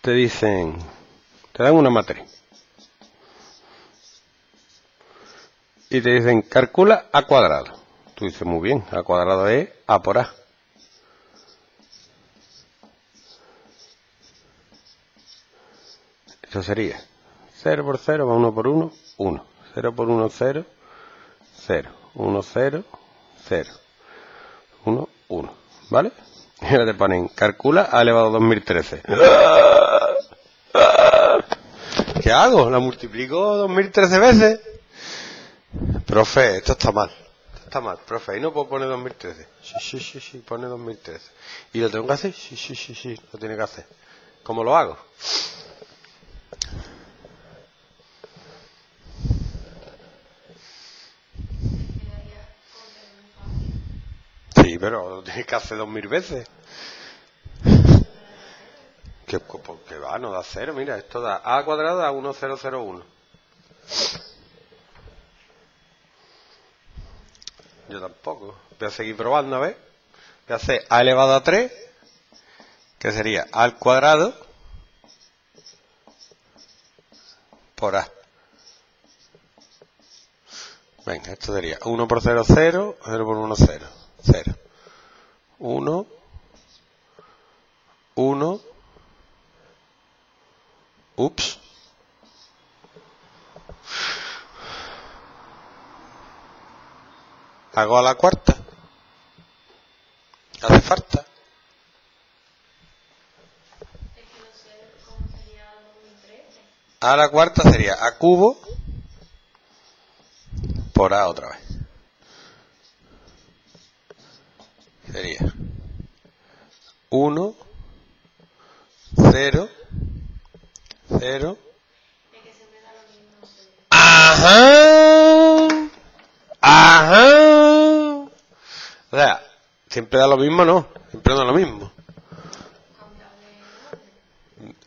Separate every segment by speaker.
Speaker 1: te dicen, te dan una matriz. Y te dicen, calcula a cuadrado. Tú dices, muy bien, a cuadrado es a por a. Eso sería 0 por 0 va 1 por 1, 1. 0 por 1, 0, 0. 1, 0, 0. 1, 1. ¿Vale? Y ahora te ponen, calcula a elevado a 2013. ¿Qué hago? ¿La multiplico 2013 veces? Profe, esto está mal. Esto está mal, profe. Ahí no puedo poner 2013. Sí, sí, sí, sí, pone 2013. ¿Y lo tengo que hacer? Sí, sí, sí, sí, lo tiene que hacer. ¿Cómo lo hago? Pero lo tienes que hacer dos mil veces. ¿Qué, qué va? No da cero. Mira, esto da a cuadrado a 1001. Yo tampoco. Voy a seguir probando, a ver. Voy a hacer a elevado a 3, que sería a al cuadrado por a. Venga, esto sería 1 por 0, 0, 0 por 1, 0. 0. 1, 1, ups. Hago a la cuarta. ¿Hace falta? A la cuarta sería a cubo por a otra vez. Sería 1, 0, 0. Ajá. Ajá. O sea, siempre da lo mismo, no. Siempre da lo mismo.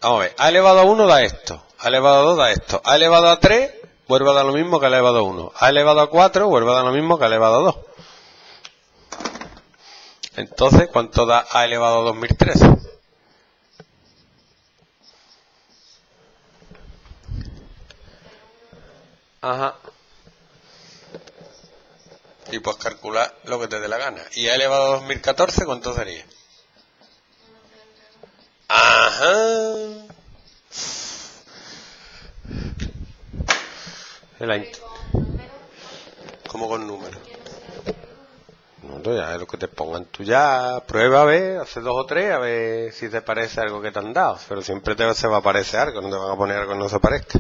Speaker 1: Vamos a ver. A elevado a 1 da esto. A elevado a 2 da esto. A elevado a 3 vuelve a dar lo mismo que a elevado a 1. A elevado a 4 vuelve a dar lo mismo que a elevado a 2. Entonces, ¿cuánto da a elevado a 2013? Ajá. Y pues calcular lo que te dé la gana. ¿Y a elevado a 2014 cuánto sería? Ajá. El ¿Cómo con número? Ya es lo que te pongan. Tú ya prueba a ver, hace dos o tres, a ver si te parece algo que te han dado. Pero siempre te se va a aparecer algo, no te van a poner algo que no se parezca.